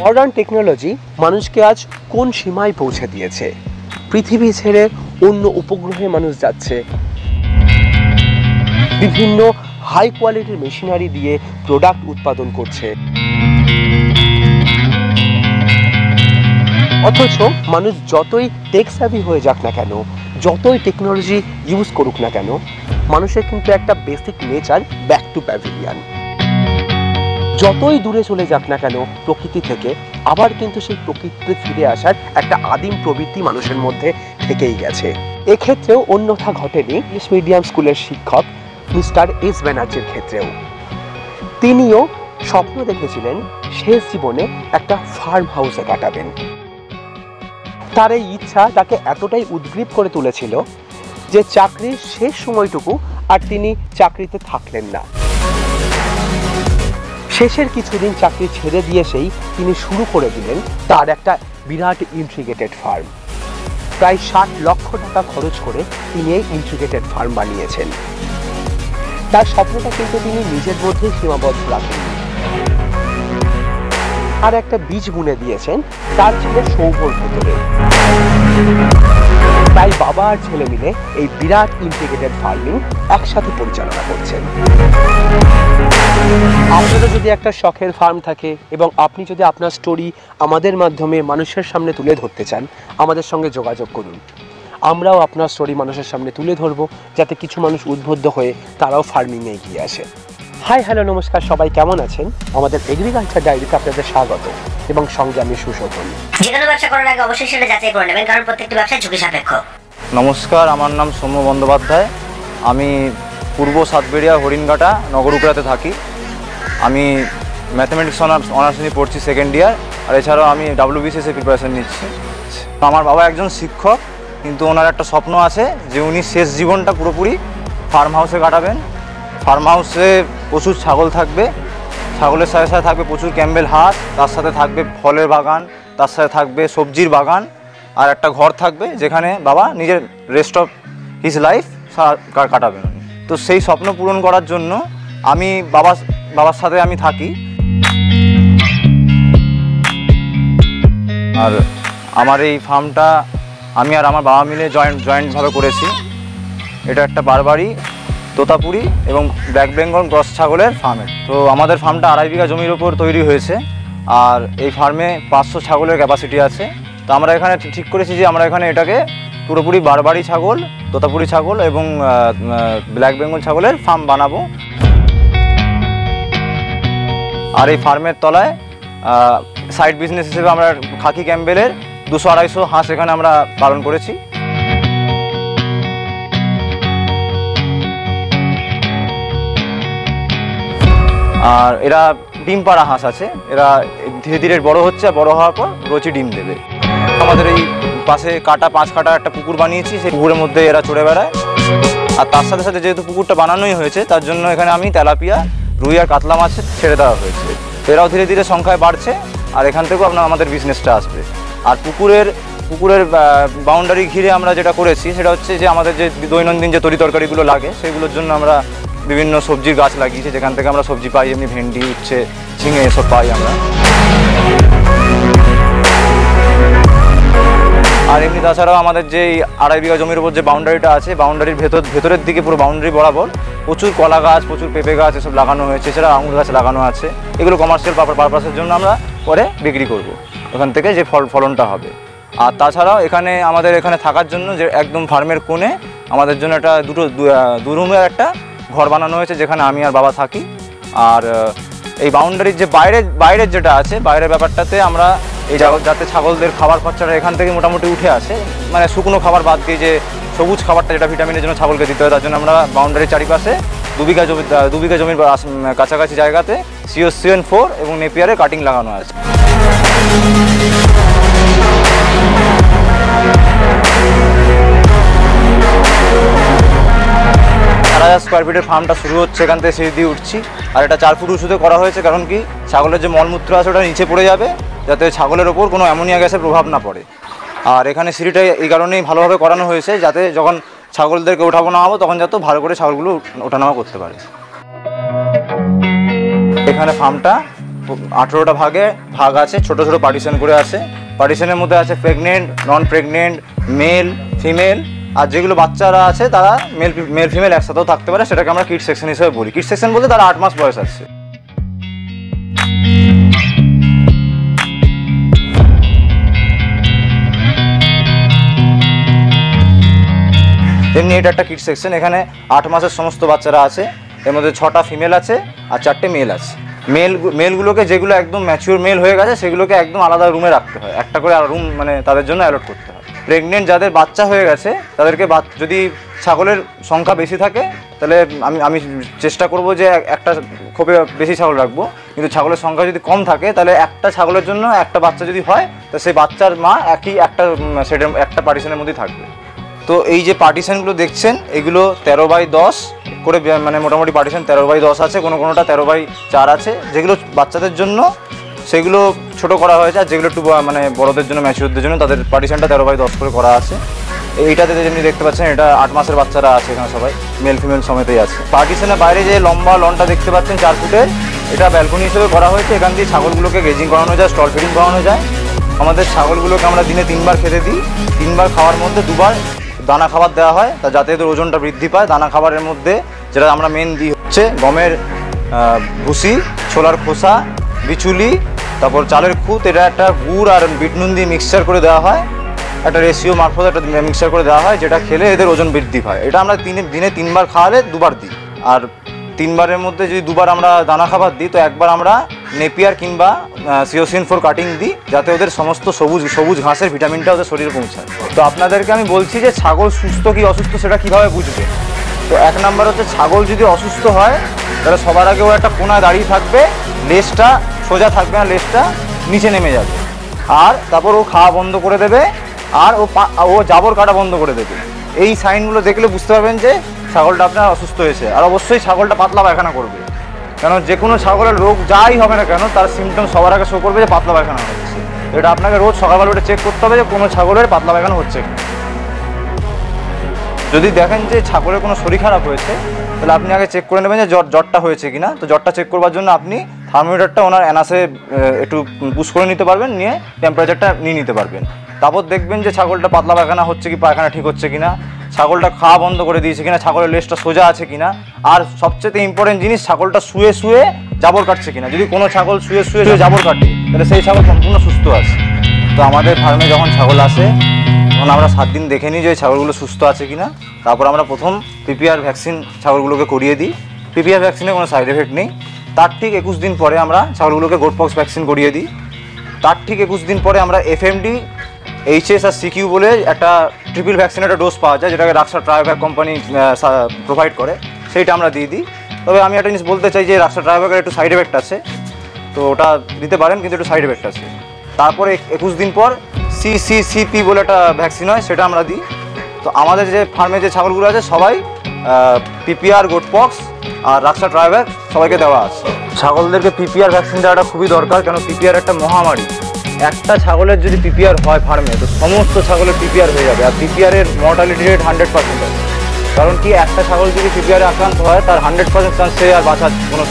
Modern technology মানুষকে আজ কোন সীমায় পৌঁছে দিয়েছে? পৃথিবী ছেড়ে অন্য উপগ্রহে মানুষ যাচ্ছে। বিভিন্ন হাই কোয়ালিটির মেশিনারি দিয়ে প্রোডাক্ট উৎপাদন করছে। অথচ মানুষ যতই টেক স্যাভি হয়ে যাক না কেন, যতই টেকনোলজি ইউজ করুক না কেন, মানুষের কিন্তু একটা basic nature back to pavilion যতই দূরে চলে যাক না কেন, প্রকৃতি থেকে আবার কিন্তু সেই প্রকৃতিতে ফিরে আসার একটা আদিম প্রবৃত্তি মানুষের মধ্যে থেকেই গেছে। এক্ষেত্রেও অন্যথা ঘটেনি ইংলিশ মিডিয়াম স্কুলের শিক্ষক মিস্টার এস ব্যানার্জির ক্ষেত্রেও। তিনিও স্বপ্ন দেখেছিলেন শেষ জীবনে একটা ফার্ম হাউসে কাটাবেন। তার এই ইচ্ছা তাকে এতটাই উদ্গ্রীব করে তুলেছিল যে চাকরির শেষ সময়টুকু আর তিনি চাকরিতে থাকলেন না। শেষের কিছুদিন চাকরি ছেড়ে দিয়ে সেই তিনি শুরু করে দিলেন তার একটা বিরাট ইন্ট্রিগেটেড ফার্ম প্রায় ষাট লক্ষ টাকা খরচ করে তিনি এই ইন্ট্রিগেটেড ফার্ম বানিয়েছেন। তার স্বপ্নটা কিন্তু তিনি নিজের মধ্যেই সীমাবদ্ধ রাখেন আর একটা বীজ বুনে দিয়েছেন, তার ছেলে সৌভর ভেতরে। তাই বাবা আর ছেলে মিলে এই বিরাট ইন্টিগ্রেটেড ফার্মিং একসাথে পরিচালনা করছেন। আপনারও যদি একটা শখের ফার্ম থাকে এবং আপনি যদি আপনার স্টোরি আমাদের মাধ্যমে মানুষের সামনে তুলে ধরতে চান, আমাদের সঙ্গে যোগাযোগ করুন। আমরাও আপনার স্টোরি মানুষের সামনে তুলে ধরবো, যাতে কিছু মানুষ উদ্বুদ্ধ হয়ে তারাও ফার্মিংয়ে এগিয়ে আসে। হাই হ্যালো নমস্কার সবাই কেমন আছেন? আমাদের এগ্রিকালচার ডায়েরিতে আপনাদের স্বাগত এবং সঙ্গে আমি সুশোভন। যে কোনো ব্যবসা করার আগে অবশ্যই সেটা যাচাই করে নেবেন কারণ প্রত্যেকটি ব্যবসা ঝুঁকি সাপেক্ষ। নমস্কার আমার নাম সৌম্য বন্দ্যোপাধ্যায়। আমি পূর্ব সাতবেড়িয়া হরিণঘাটা নগরুপড়াতে থাকি। আমি ম্যাথামেটিক্স অনার্স অনার্স নিয়ে পড়ছি সেকেন্ড ইয়ার আর এছাড়াও আমি ডাব্লিউবিসিএসের প্রিপারেশন নিচ্ছি। আমার বাবা একজন শিক্ষক কিন্তু ওনার একটা স্বপ্ন আছে যে উনি শেষ জীবনটা পুরোপুরি ফার্ম হাউসে কাটাবেন। ফার্ম হাউসে প্রচুর ছাগল থাকবে। ছাগলের সাথে সাথে থাকবে প্রচুর ক্যাম্বেল হাঁস, তার সাথে থাকবে ফলের বাগান, তার সাথে থাকবে সবজির বাগান আর একটা ঘর থাকবে যেখানে বাবা নিজের রেস্ট অফ হিজ লাইফ কাটাবেন তো সেই স্বপ্ন পূরণ করার জন্য আমি বাবা বাবার সাথে আমি থাকি। আর আমার এই ফার্মটা আমি আর আমার বাবা মিলে জয়েন্ট জয়েন্টভাবে করেছি। এটা একটা বারবারি তোতাপুরি এবং ব্ল্যাক বেঙ্গল ক্রস ছাগলের ফার্মে। তো আমাদের ফার্মটা আড়াই বিঘা জমির ওপর তৈরি হয়েছে। আর এই ফার্মে পাঁচশো ছাগলের ক্যাপাসিটি আছে। তো আমরা এখানে ঠিক করেছি যে আমরা এখানে এটাকে পুরোপুরি বারবারি ছাগল, তোতাপুরি ছাগল এবং ব্ল্যাক বেঙ্গল ছাগলের ফার্ম বানাবো। আর এই ফার্মের তলায় সাইড বিজনেস হিসেবে আমরা খাকি ক্যাম্বেলের দুশো আড়াইশো হাঁস এখানে আমরা পালন করেছি। আর এরা ডিম পাড়া হাঁস আছে। এরা ধীরে ধীরে বড় হচ্ছে, আর বড় হওয়ার পর রোজই ডিম দেবে। আমাদের এই পাশে কাটা, পাঁচ কাটা একটা পুকুর বানিয়েছি, সেই পুকুরের মধ্যে এরা চড়ে বেড়ায়। আর তার সাথে সাথে যেহেতু পুকুরটা বানানোই হয়েছে, তার জন্য এখানে আমি তেলাপিয়া, রুই আর কাতলা মাছ ছেড়ে দেওয়া হয়েছে। এরাও ধীরে ধীরে সংখ্যায় বাড়ছে, আর এখান থেকেও আপনার আমাদের বিজনেসটা আসবে। আর পুকুরের পুকুরের বাউন্ডারি ঘিরে আমরা যেটা করেছি, সেটা হচ্ছে যে আমাদের যে দৈনন্দিন যে তরি তরকারিগুলো লাগে, সেগুলোর জন্য আমরা বিভিন্ন সবজির গাছ লাগিয়েছে, যেখান থেকে আমরা সবজি পাই, এমনি ভেন্ডি, উচ্ছে, ঝিঙে এসব পাই আমরা। আর এমনি তাছাড়াও আমাদের যে আড়াই বিঘা জমির উপর যে বাউন্ডারিটা আছে বাউন্ডারির ভেতর ভেতরের দিকে পুরো বাউন্ডারি বরাবর প্রচুর কলা গাছ, প্রচুর পেঁপে গাছ এসব লাগানো হয়েছে, এছাড়া আঙুর গাছ লাগানো আছে। এগুলো কমার্শিয়াল পারপাসের জন্য আমরা পরে বিক্রি করব। ওখান থেকে যে ফল ফলনটা হবে। আর তাছাড়াও এখানে আমাদের এখানে থাকার জন্য যে একদম ফার্মের কোণে আমাদের জন্য একটা দুটো দু রুমের একটা ঘর বানানো হয়েছে যেখানে আমি আর বাবা থাকি। আর এই বাউন্ডারির যে বাইরের বাইরের যেটা আছে বাইরের ব্যাপারটাতে আমরা এই যাতে ছাগলদের খাবার খরচাটা এখান থেকে মোটামুটি উঠে আসে। মানে শুকনো খাবার বাদ দিয়ে যে সবুজ খাবারটা যেটা ভিটামিনের জন্য ছাগলকে দিতে হয় তার জন্য আমরা বাউন্ডারির চারিপাশে দু বিঘা জমি দু বিঘা জমির কাছাকাছি জায়গাতে সিও সিএন ফোর এবং নেপিয়ারে কাটিং লাগানো আছে। চার হাজার স্কোয়ার ফিটের ফার্মটা শুরু হচ্ছে, এখান থেকে সিঁড়ি দিয়ে উঠছি। আর এটা চার ফুট উঁচুতে করা হয়েছে, কারণ কি? ছাগলের যে মলমূত্র আছে, ওটা নিচে পড়ে যাবে, যাতে ছাগলের ওপর কোনো অ্যামোনিয়া গ্যাসের প্রভাব না পড়ে। আর এখানে সিঁড়িটা এই কারণেই ভালোভাবে করানো হয়েছে, যাতে যখন ছাগলদেরকে ওঠাবো না নামাবো তখন যাতে ভালো করে ছাগলগুলো ওঠানামা করতে পারে। এখানে ফার্মটা আঠেরোটা ভাগে ভাগ আছে, ছোট ছোট পার্টিশন করে আছে। পার্টিশনের মধ্যে আছে pregnant non pregnant male female আর যেগুলো বাচ্চারা আছে, তারা মেল মেল ফিমেল একসাথেও থাকতে পারে। সেটাকে আমরা কিড সেকশন হিসেবে বলি। কিড সেকশন বলতে তারা আট মাস বয়স আছে। তেমনি এটা একটা কিড সেকশন এখানে আট মাসের সমস্ত বাচ্চারা আছে। এর মধ্যে ছটা ফিমেল আছে আর চারটে মেল আছে। মেল মেলগুলোকে যেগুলো একদম ম্যাচিওর মেল হয়ে গেছে, সেগুলোকে একদম আলাদা রুমে রাখতে হয়। একটা করে রুম মানে তাদের জন্য অ্যালট করতে হয়। প্রেগনেন্ট যাদের বাচ্চা হয়ে গেছে, তাদেরকে যদি ছাগলের সংখ্যা বেশি থাকে, তাহলে আমি আমি চেষ্টা করব যে একটা খুবই বেশি ছাগল রাখব। কিন্তু ছাগলের সংখ্যা যদি কম থাকে, তাহলে একটা ছাগলের জন্য একটা বাচ্চা যদি হয়, তো সেই বাচ্চার মা একই একটা সেটের, একটা পার্টিশনের মধ্যেই থাকবে। তো এই যে পার্টিশনগুলো দেখছেন, এগুলো তেরো বাই দশ করে মানে মোটামুটি পার্টিশন তেরো বাই দশ আছে, কোনো কোনোটা তেরো বাই চার আছে, যেগুলো বাচ্চাদের জন্য সেগুলো ছোট করা হয়েছে আর যেগুলো একটু মানে বড়দের জন্য ম্যাচিউরদের জন্য, তাদের পার্টিশনটা তেরো বাই দশ করে করা আছে। এইটাতে যেমনি দেখতে পাচ্ছেন, এটা আট মাসের বাচ্চারা আছে এখানে সবাই মেল ফিমেল সমেতই আছে। পার্টিশনের বাইরে যে লম্বা লনটা দেখতে পাচ্ছেন, চার ফুটের এটা ব্যালকনি হিসেবে করা হয়েছে। এখান দিয়ে ছাগলগুলোকে গেজিং করানো যায় স্টল ফিডিং করানো যায়। আমাদের ছাগলগুলোকে আমরা দিনে তিনবার খেতে দিই। তিনবার খাওয়ার মধ্যে দুবার দানা খাবার দেওয়া হয়, তা যাতে এদের ওজনটা বৃদ্ধি পায়। দানা খাবারের মধ্যে যেটা আমরা মেন দিই হচ্ছে গমের ভুসি, ছোলার খোসা, বিচুলি তারপর চালের খুঁত, এটা একটা গুড় আর বিট নুন দিয়ে মিক্সচার করে দেওয়া হয়। একটা রেশিও মারফত একটা মিক্সচার করে দেওয়া হয়, যেটা খেলে এদের ওজন বৃদ্ধি হয় এটা আমরা তিনে দিনে তিনবার খাওয়ালে দুবার দিই। আর তিনবারের মধ্যে যদি দুবার আমরা দানা খাবার দিই, তো একবার আমরা নেপিয়ার কিংবা সিওসিন ফোর কাটিং দিই, যাতে ওদের সমস্ত সবুজ সবুজ ঘাসের ভিটামিনটা ওদের শরীরে পৌঁছায়। তো আপনাদেরকে আমি বলছি যে ছাগল সুস্থ কি অসুস্থ সেটা কীভাবে বুঝবে? তো এক নাম্বার হচ্ছে ছাগল যদি অসুস্থ হয়, তাহলে সবার আগে ও একটা কোনায় দাঁড়িয়ে থাকবে, লেজটা সোজা থাকবে না লেজটা নিচে নেমে যাবে। আর তারপর ও খাওয়া বন্ধ করে দেবে, আর ও ও জাবর কাটা বন্ধ করে দেবে। এই সাইনগুলো দেখলে বুঝতে পারবেন যে ছাগলটা আপনার অসুস্থ হয়েছে। আর অবশ্যই ছাগলটা পাতলা পায়খানা করবে। কেন, যে কোনো ছাগলের রোগ যাই হবে না কেন, তার সিমটম সবার আগে শো করবে যে পাতলা পায়খানা হচ্ছে। এটা আপনাকে রোজ সকালবেলা উঠে চেক করতে হবে যে কোনো ছাগলের পাতলা পায়খানা হচ্ছে যদি দেখেন যে ছাগলের কোনো শরীর খারাপ হয়েছে, তাহলে আপনি আগে চেক করে নেবেন যে জ্বর জ্বরটা হয়েছে কিনা। তো জ্বরটা চেক করবার জন্য আপনি থার্মোমিটারটা ওনার অ্যানাসে একটু পুশ করে নিতে পারবেন, নিয়ে টেম্পারেচারটা নিয়ে নিতে পারবেন। তারপর দেখবেন যে ছাগলটা পাতলা পায়খানা হচ্ছে কি, পায়খানা ঠিক হচ্ছে কিনা, ছাগলটা খাওয়া বন্ধ করে দিয়েছে কিনা, ছাগলের লেজটা সোজা আছে কিনা, আর সবচেয়ে ইম্পর্টেন্ট জিনিস, ছাগলটা শুয়ে শুয়ে জাবর কাটছে কিনা। যদি কোনো ছাগল শুয়ে শুয়ে শুয়ে জাবর কাটে, তাহলে সেই ছাগল সম্পূর্ণ সুস্থ আছে। তো আমাদের ফার্মে যখন ছাগল আসে, তখন আমরা সাত দিন দেখে নিই যে ছাগলগুলো সুস্থ আছে কিনা। তারপর আমরা প্রথম পিপিআর ভ্যাকসিন ছাগলগুলোকে করিয়ে দিই। পিপিআর ভ্যাকসিনে কোনো সাইড এফেক্ট নেই। তার ঠিক একুশ দিন পরে আমরা ছাগলগুলোকে গোটপক্স ভ্যাকসিন করিয়ে দিই। তার ঠিক একুশ দিন পরে আমরা এফ এম এফএমডি এইচএস আর সিকিউ বলে একটা ট্রিপল ভ্যাকসিন একটা ডোজ পাওয়া যায়, যেটাকে রাক্সা ট্রায়োভ্যাক কোম্পানি প্রোভাইড করে। সেইটা আমরা দিয়ে দিই। তবে আমি একটা জিনিস বলতে চাই যে রাক্সা ট্রায়োভ্যাকের একটু সাইড এফেক্ট আছে। তো ওটা দিতে পারেন, কিন্তু একটু সাইড এফেক্ট আছে। তারপরে একুশ দিন পর সিসিসিপি বলে একটা ভ্যাকসিন হয়, সেটা আমরা দিই। তো আমাদের যে ফার্মে যে ছাগলগুলো আছে, সবাই পিপিআর গোটপক্স আর রাক্সা ট্রাইভ্যাক সবাইকে দেওয়া আছে। ছাগলদেরকে পিপিআর ভ্যাকসিন দেওয়াটা খুবই দরকার, কেন পিপিআর একটা মহামারী। একটা ছাগলের যদি পিপিআর হয় ফার্মে তো সমস্ত ছাগলের পিপিআর হয়ে যাবে, আর পিপিআর এর মর্টালিটি রেট হান্ড্রেড পার্সেন্ট কারণ কি, একটা ছাগল যদি পিপিআরে আক্রান্ত হয়, তার হান্ড্রেড পার্সেন্ট চান্স সে আর বাঁচার কোনো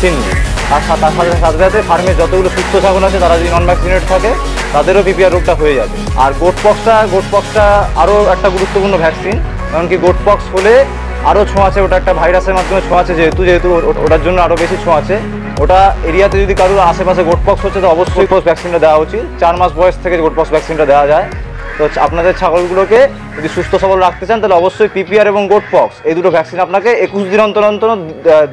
সিন নেই। আর তার সাথে সাথে সাথে ফার্মে যতগুলো সুস্থ ছাগল আছে, তারা যদি নন ভ্যাকসিনেট থাকে, তাদেরও পিপিআর রোগটা হয়ে যাবে। আর গোটপক্সটা গোটপক্সটা আরও একটা গুরুত্বপূর্ণ ভ্যাকসিন কারণ কি গোটপক্স হলে আরও ছোঁয়াচে ওটা একটা ভাইরাসের মাধ্যমে ছোঁয়াচে যেহেতু যেহেতু ওটার জন্য আরও বেশি ছোঁয়াচে ওটা এরিয়াতে যদি কারোর আশেপাশে গোটপক্স হচ্ছে, তো অবশ্যই পোস্ট ভ্যাকসিনটা দেওয়া উচিত। চার মাস বয়স থেকে গোটপক্স ভ্যাকসিনটা দেওয়া যায়। তো আপনাদের ছাগলগুলোকে যদি সুস্থ সবল রাখতে চান, তাহলে অবশ্যই পিপিআর এবং গোটপক্স এই দুটো ভ্যাকসিন আপনাকে একুশ দিন অন্তর অন্তর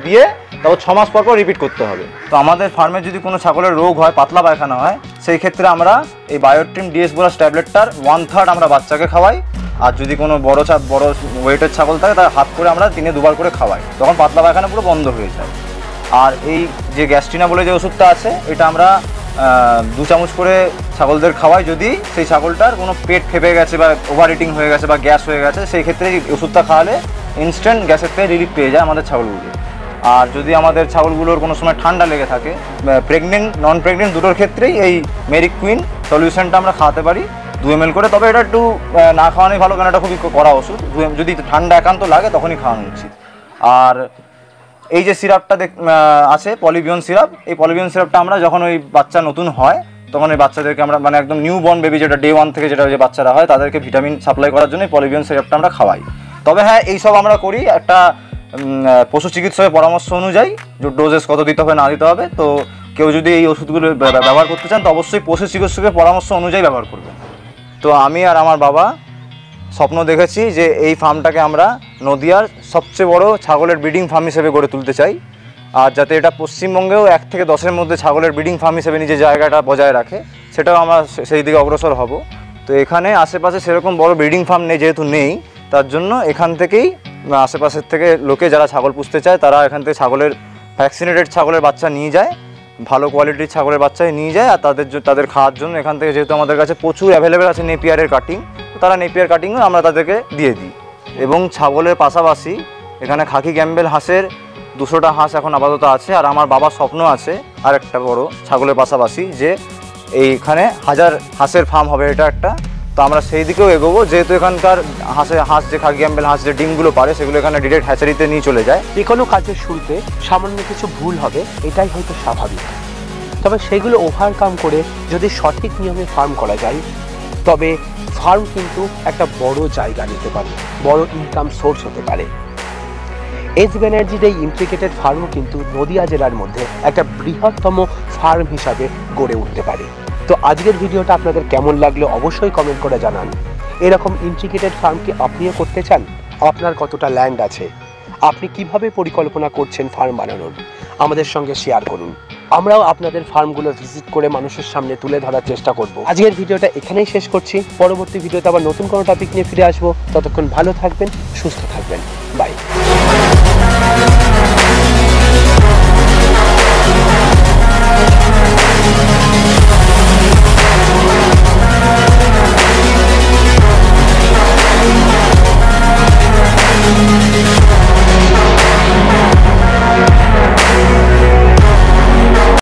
দিয়ে তারপর ছ মাস পর পর রিপিট করতে হবে। তো আমাদের ফার্মে যদি কোনো ছাগলের রোগ হয়, পাতলা পায়খানা হয়, সেই ক্ষেত্রে আমরা এই বায়োট্রিম ডিএস বোরাস ট্যাবলেটটার ওয়ান থার্ড আমরা বাচ্চাকে খাওয়াই। আর যদি কোনো বড় ছা বড় ওয়েটের ছাগল থাকে, তার হাত করে আমরা দিনে দুবার করে খাওয়াই। তখন পাতলা পায়খানা পুরো বন্ধ হয়ে যায়। আর এই যে গ্যাস্ট্রিনা বলে যে ওষুধটা আছে, এটা আমরা দু চামচ করে ছাগলদের খাওয়াই। যদি সেই ছাগলটার কোনো পেট ফেপে গেছে বা ওভার ইটিং হয়ে গেছে বা গ্যাস হয়ে গেছে, সেই ক্ষেত্রে ওষুধটা খাওয়ালে ইনস্ট্যান্ট গ্যাসের থেকে রিলিফ পেয়ে যায় আমাদের ছাগলগুলো। আর যদি আমাদের ছাগলগুলোর কোনো সময় ঠান্ডা লেগে থাকে প্রেগনেন্ট নন প্রেগনেন্ট দুটোর ক্ষেত্রেই এই মেরিক কুইন সলিউশনটা আমরা খাওয়াতে পারি দু এম করে। তবে এটা একটু না খাওয়ানোই ভালো কারণ এটা খুবই কড়া ওষুধ। 2 ml, যদি ঠান্ডা একান্ত লাগে তখনই খাওয়ানো উচিত। আর এই যে সিরাপটা দেখ- আছে পলিবিয়ন সিরাপ এই পলিবিয়ন সিরাপটা আমরা যখন ওই বাচ্চা নতুন হয়, তখন ওই বাচ্চাদেরকে আমরা মানে একদম নিউ বর্ন বেবি যেটা ডে ওয়ান থেকে যেটা যে বাচ্চারা হয়, তাদেরকে ভিটামিন সাপ্লাই করার জন্য পলিবিয়ন সিরাপটা আমরা খাওয়াই। তবে হ্যাঁ এইসব আমরা করি। একটা পশু চিকিৎসকের পরামর্শ অনুযায়ী ডোজেস কত দিতে হবে, না দিতে হবে, তো কেউ যদি এই ওষুধগুলো ব্য- ব্য- ব্যবহার করতে চান, তো অবশ্যই পশু চিকিৎসকের পরামর্শ অনুযায়ী ব্যবহার করবেন। তো আমি আর আমার বাবা স্বপ্ন দেখেছি যে এই ফার্মটাকে আমরা নদিয়ার সবচেয়ে বড় ছাগলের ব্রিডিং ফার্ম হিসেবে গড়ে তুলতে চাই, আর যাতে এটা পশ্চিমবঙ্গেও এক থেকে দশের মধ্যে ছাগলের ব্রিডিং ফার্ম হিসেবে নিজের জায়গাটা বজায় রাখে, সেটাও আমরা সেই দিকে অগ্রসর হব। তো এখানে আশেপাশে সেরকম বড় ব্রিডিং ফার্ম নেই, যেহেতু নেই তার জন্য এখান থেকেই আশেপাশের থেকে লোকে যারা ছাগল পুষতে চায়, তারা এখান থেকে ছাগলের ভ্যাকসিনেটেড ছাগলের বাচ্চা নিয়ে যায়, ভালো কোয়ালিটির ছাগলের বাচ্চাই নিয়ে যায়, আর তাদের তাদের খাওয়ার জন্য এখান থেকে যেহেতু আমাদের কাছে প্রচুর অ্যাভেলেবেল আছে নেপিয়ারের কাটিং তারা নেপিয়ার কাটিংও আমরা তাদেরকে দিয়ে দিই। এবং ছাগলের পাশাপাশি এখানে খাকি ক্যাম্বেল হাঁসের দুশোটা হাঁস এখন আপাতত আছে, আর আমার বাবার স্বপ্ন আছে আর একটা বড় ছাগলের পাশাপাশি যে এইখানে হাজার হাঁসের ফার্ম হবে এটা একটা। তো আমরা সেই দিকেও এগোবো, যেহেতু এখানকার হাঁসের হাঁস যে খাকি ক্যাম্বেল হাঁস যে ডিমগুলো পারে, সেগুলো এখানে ডিরেক্ট হ্যাচারিতে নিয়ে চলে যায়। যে কোনো কাজের শুরুতে সামান্য কিছু ভুল হবে, এটাই হয়তো স্বাভাবিক। তবে সেগুলো ওভারকাম করে যদি সঠিক নিয়মে ফার্ম করা যায়, তবে ফার্ম কিন্তু একটা বড় জায়গা নিতে পারে, বড় ইনকাম সোর্স হতে পারে। এজ ব্যানার্জির এই ইন্টিগ্রেটেড ফার্মও কিন্তু নদিয়া জেলার মধ্যে একটা বৃহত্তম ফার্ম হিসাবে গড়ে উঠতে পারে। তো আজকের ভিডিওটা আপনাদের কেমন লাগল অবশ্যই কমেন্ট করে জানান। এরকম ইন্টিগ্রেটেড ফার্ম কি আপনিও করতে চান? আপনার কতটা ল্যান্ড আছে? আপনি কীভাবে পরিকল্পনা করছেন ফার্ম বানানোর? আমাদের সঙ্গে শেয়ার করুন। আমরাও আপনাদের ফার্মগুলো ভিজিট করে মানুষের সামনে তুলে ধরার চেষ্টা করব। আজকের ভিডিওটা এখানেই শেষ করছি। পরবর্তী ভিডিওতে আবার নতুন কোনো টপিক নিয়ে ফিরে আসব। ততক্ষণ ভালো থাকবেন, সুস্থ থাকবেন। বাই